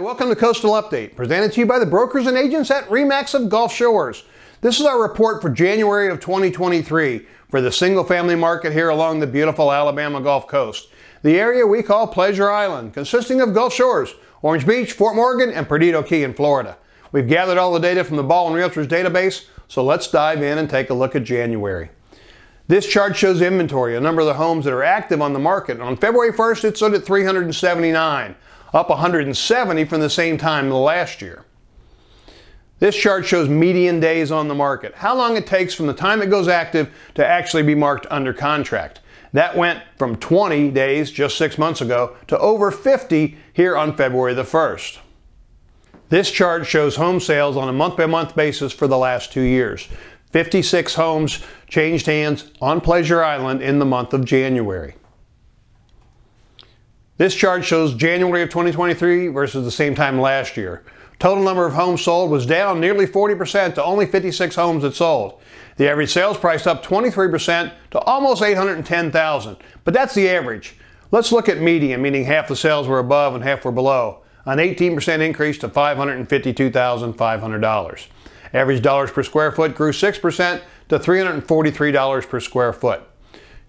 Welcome to Coastal Update, presented to you by the brokers and agents at REMAX of Gulf Shores. This is our report for January of 2023 for the single family market here along the beautiful Alabama Gulf Coast, the area we call Pleasure Island, consisting of Gulf Shores, Orange Beach, Fort Morgan, and Perdido Key in Florida. We've gathered all the data from the Baldwin Realtors database, so let's dive in and take a look at January. This chart shows inventory, a number of the homes that are active on the market. On February 1st, it stood at 379, up 170 from the same time last year. This chart shows median days on the market, how long it takes from the time it goes active to actually be marked under contract. That went from 20 days just six months ago to over 50 here on February the 1st. This chart shows home sales on a month by month basis for the last two years. 56 homes changed hands on Pleasure Island in the month of January. This chart shows January of 2023 versus the same time last year. Total number of homes sold was down nearly 40% to only 56 homes that sold. The average sales price up 23% to almost 810,000. But that's the average. Let's look at median, meaning half the sales were above and half were below. An 18% increase to $552,500. Average dollars per square foot grew 6% to $343 per square foot.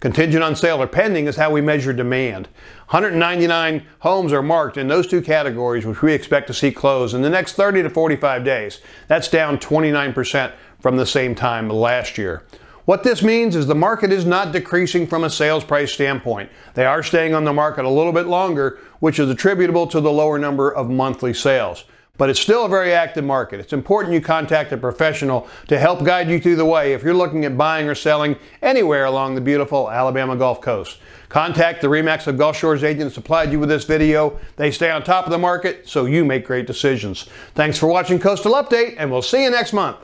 Contingent on sale or pending is how we measure demand. 199 homes are marked in those two categories, which we expect to see close in the next 30 to 45 days. That's down 29% from the same time last year. What this means is the market is not decreasing from a sales price standpoint. They are staying on the market a little bit longer, which is attributable to the lower number of monthly sales but it's still a very active market. It's important you contact a professional to help guide you through the way if you're looking at buying or selling anywhere along the beautiful Alabama Gulf Coast. Contact the REMAX of Gulf Shores agent supplied you with this video. They stay on top of the market so you make great decisions. Thanks for watching Coastal Update and we'll see you next month.